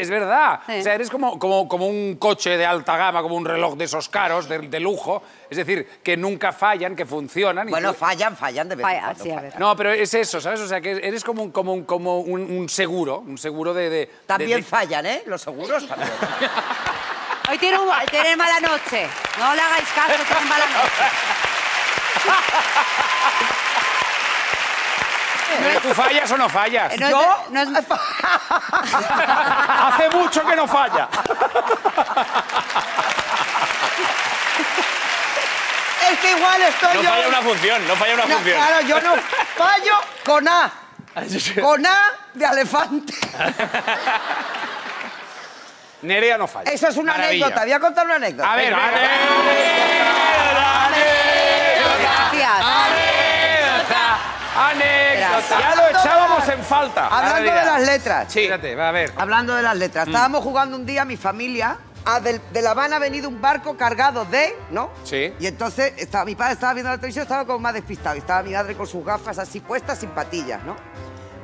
Es verdad. Sí. O sea, eres como, como, como un coche de alta gama, como un reloj de esos caros, de, de lujo. Es decir, que nunca fallan, que funcionan. y Bueno, tú- fallan, fallan de vez en cuando. sí, a fallan. ver. No, pero es eso, ¿sabes? O sea, que eres como un, como un, como un, un seguro, un seguro de... de- También de- fallan, ¿eh? Los seguros también. Hoy tiene, un- tiene mala noche. No le hagáis caso, tiene mala noche. ¿Tú fallas o no fallas? No Yo- no es- Hace mucho que no falla. es que igual estoy No yo... falla una función, no falla una No, función. claro, yo no fallo con A. Con A de elefante. Nerea no falla. Eso es una Maravilla. anécdota. Voy a contar una anécdota. A ver, Venga, venga. Ya lo echábamos en falta. Hablando de las letras. Sí. Espérate, va a ver. Hablando de las letras. Estábamos jugando un día, mi familia. a del- de La Habana ha venido un barco cargado de, ¿no? Sí. Y entonces estaba, mi padre estaba viendo la televisión, estaba como más despistado. Y estaba mi madre con sus gafas así puestas, sin patillas, ¿no?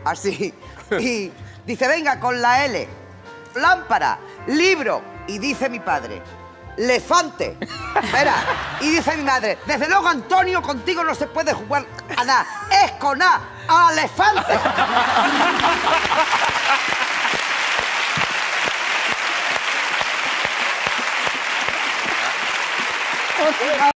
Así. Y dice, venga, con la L. Lámpara, libro. Y dice mi padre, elefante. Espera. Y dice mi madre, desde luego, Antonio, contigo no se puede jugar Aná, es con A, elefante.